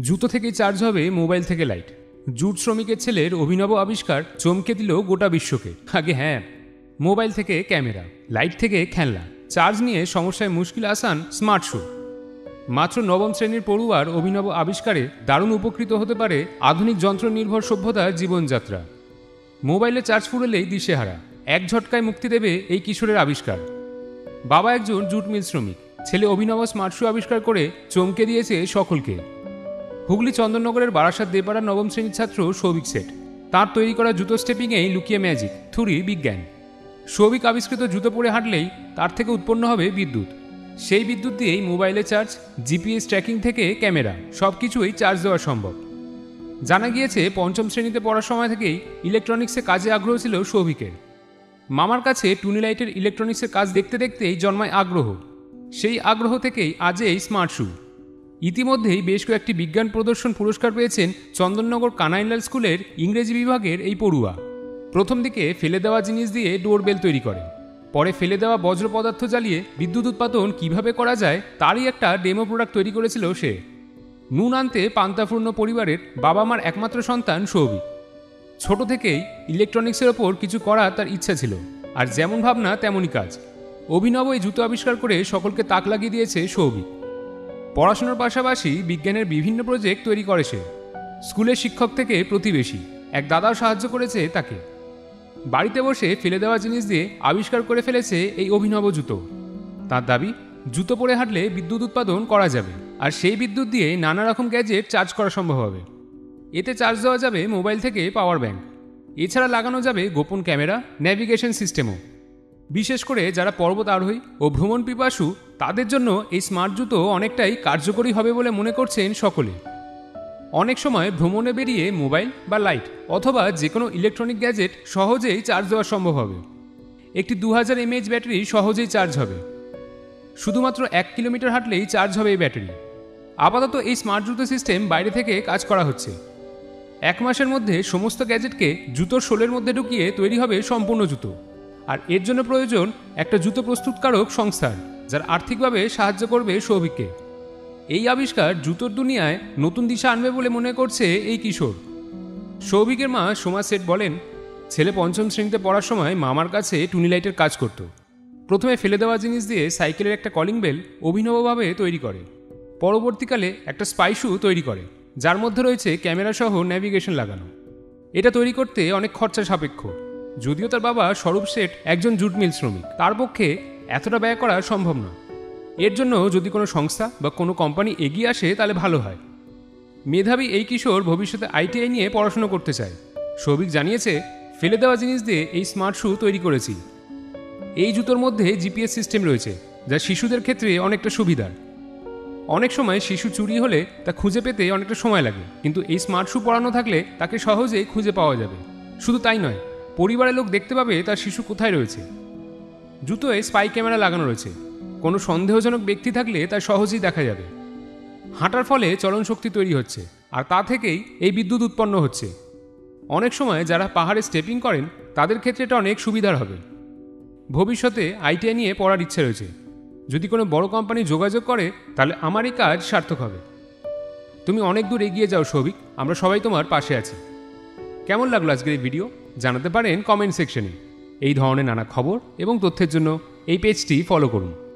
জুতো থেকেই চার্জ হবে মোবাইল থেকে লাইট জুট শ্রমিকের ছেলের অভিনব আবিষ্কার চমকে দিল গোটা বিশ্বকে। আগে হ্যাঁ মোবাইল থেকে ক্যামেরা লাইট থেকে খেলনা। চার্জ নিয়ে সমস্যায় মুশকিল আসান স্মার্ট শু মাত্র নবম শ্রেণির পড়ুয়ার অভিনব আবিষ্কারে দারুণ উপকৃত হতে পারে আধুনিক যন্ত্র নির্ভর সভ্যতার জীবনযাত্রা মোবাইলে চার্জ ফুরলেই দিশেহারা। এক ঝটকায় মুক্তি দেবে এই কিশোরের আবিষ্কার। বাবা একজন জুট মিল শ্রমিক। ছেলে অভিনব স্মার্ট শু আবিষ্কার করে চমকে দিয়েছে সকলকে। হুগলি চন্দননগরের বারাসাত দেপাড়ার নবম শ্রেণির ছাত্র সৌভিক সেট তার তৈরি করা জুতো স্টেপিংয়েই লুকিয়ে ম্যাজিক, থুরি, বিজ্ঞান। সৌভিক আবিষ্কৃত জুতো পরে হাঁটলেই তার থেকে উৎপন্ন হবে বিদ্যুৎ। সেই বিদ্যুৎ দিয়েই মোবাইলে চার্জ, জিপিএস ট্র্যাকিং থেকে ক্যামেরা সব কিছুই চার্জ দেওয়া সম্ভব। জানা গিয়েছে, পঞ্চম শ্রেণীতে পড়ার সময় থেকেই ইলেকট্রনিক্সে কাজে আগ্রহ ছিল সৌভিকের। মামার কাছে টুনি লাইটের ইলেকট্রনিক্সের কাজ দেখতে দেখতেই জন্মায় আগ্রহ। সেই আগ্রহ থেকেই আজ এই স্মার্ট শু। ইতিমধ্যেই বেশ কয়েকটি বিজ্ঞান প্রদর্শন পুরস্কার পেয়েছেন চন্দননগর কানাইলাল স্কুলের ইংরেজি বিভাগের এই পড়ুয়া। প্রথম দিকে ফেলে দেওয়া জিনিস দিয়ে ডোরবেল তৈরি করেন। পরে ফেলে দেওয়া বজ্র পদার্থ জ্বালিয়ে বিদ্যুৎ উৎপাদন কীভাবে করা যায় তারই একটা ডেমো প্রোডাক্ট তৈরি করেছিল সে। নুন আনতে পান্তাপূর্ণ পরিবারের বাবা মার একমাত্র সন্তান সৌভিক। ছোট থেকেই ইলেকট্রনিক্সের ওপর কিছু করা তার ইচ্ছা ছিল, আর যেমন ভাবনা তেমনই কাজ। অভিনব এই জুতো আবিষ্কার করে সকলকে তাক লাগিয়ে দিয়েছে সৌভিক। পড়াশোনার পাশাপাশি বিজ্ঞানের বিভিন্ন প্রজেক্ট তৈরি করে সে। স্কুলের শিক্ষক থেকে প্রতিবেশী। এক দাদাও সাহায্য করেছে তাকে। বাড়িতে বসে ফেলে দেওয়া জিনিস দিয়ে আবিষ্কার করে ফেলেছে এই অভিনব জুতো। তার দাবি, জুতো পরে হাঁটলে বিদ্যুৎ উৎপাদন করা যাবে আর সেই বিদ্যুৎ দিয়ে নানা রকম গ্যাজেট চার্জ করা সম্ভব হবে। এতে চার্জ দেওয়া যাবে মোবাইল থেকে পাওয়ার ব্যাংক এছাড়া লাগানো যাবে গোপন ক্যামেরা ন্যাভিগেশন সিস্টেমও বিশেষ করে যারা পর্বত আরোহী ও ভ্রমণ পিপাসু তাদের জন্য এই স্মার্ট জুতো অনেকটাই কার্যকরী হবে বলে মনে করছেন সকলে। অনেক সময় ভ্রমণে বেরিয়ে মোবাইল বা লাইট অথবা যে কোনো ইলেকট্রনিক গ্যাজেট সহজেই চার্জ দেওয়া সম্ভব হবে। একটি দু হাজার এমএইচ ব্যাটারি সহজেই চার্জ হবে। শুধুমাত্র এক কিলোমিটার হাঁটলেই চার্জ হবে এই ব্যাটারি। আপাতত এই স্মার্ট জুতো সিস্টেম বাইরে থেকে কাজ করা হচ্ছে। এক মাসের মধ্যে সমস্ত গ্যাজেটকে জুতোর শোলের মধ্যে ঢুকিয়ে তৈরি হবে সম্পূর্ণ জুতো। আর এর জন্য প্রয়োজন একটা জুতো প্রস্তুতকারক সংস্থার। যার আর্থিকভাবে সাহায্য করবে সৌভিককে। এই আবিষ্কার জুতোর দুনিয়ায় নতুন দিশা আনবে বলে মনে করছে এই কিশোর। সৌভিকের মা সোমা সেট বলেন, ছেলে পঞ্চম শ্রেণীতে পড়ার সময় মামার কাছে টুনি লাইটের কাজ করত। প্রথমে ফেলে দেওয়া জিনিস দিয়ে সাইকেলের একটা কলিং বেল অভিনবভাবে তৈরি করে। পরবর্তীকালে একটা স্পাইশু তৈরি করে, যার মধ্যে রয়েছে ক্যামেরা সহ ন্যাভিগেশন লাগানো। এটা তৈরি করতে অনেক খরচা সাপেক্ষ। যদিও তার বাবা স্বরূপ শেঠ একজন জুট মিল শ্রমিক। তার পক্ষে এতটা ব্যয় করা সম্ভব না। এর জন্য যদি কোনো সংস্থা বা কোনো কোম্পানি এগিয়ে আসে, তাহলে ভালো হয়। মেধাবী এই কিশোর ভবিষ্যতে আইটিআই নিয়ে পড়াশোনা করতে চায়। সৌভিক জানিয়েছে, ফেলে দেওয়া জিনিস দিয়ে এই স্মার্ট শু তৈরি করেছি। এই জুতোর মধ্যে জিপিএস সিস্টেম রয়েছে, যা শিশুদের ক্ষেত্রে অনেকটা সুবিধার। অনেক সময় শিশু চুরি হলে তা খুঁজে পেতে অনেকটা সময় লাগে, কিন্তু এই স্মার্ট শু পড়ানো থাকলে তাকে সহজেই খুঁজে পাওয়া যাবে। শুধু তাই নয়, পরিবারের লোক দেখতে পাবে তার শিশু কোথায় রয়েছে। জুতোয় স্পাই ক্যামেরা লাগানো রয়েছে। কোনো সন্দেহজনক ব্যক্তি থাকলে তা সহজেই দেখা যাবে। হাঁটার ফলে চলন শক্তি তৈরি হচ্ছে, আর তা থেকেই এই বিদ্যুৎ উৎপন্ন হচ্ছে। অনেক সময় যারা পাহাড়ে স্টেপিং করেন, তাদের ক্ষেত্রে এটা অনেক সুবিধার হবে। ভবিষ্যতে আইটিআই নিয়ে পড়ার ইচ্ছে রয়েছে। যদি কোনো বড় কোম্পানি যোগাযোগ করে, তাহলে আমারই কাজ সার্থক হবে। তুমি অনেক দূর এগিয়ে যাও সৌভিক, আমরা সবাই তোমার পাশে আছি। কেমন লাগল আজকের এই ভিডিও জানাতে পারেন কমেন্ট সেকশনে এই ধরনের নানা খবর এবং তথ্যের জন্য এই পেজটি ফলো করুন।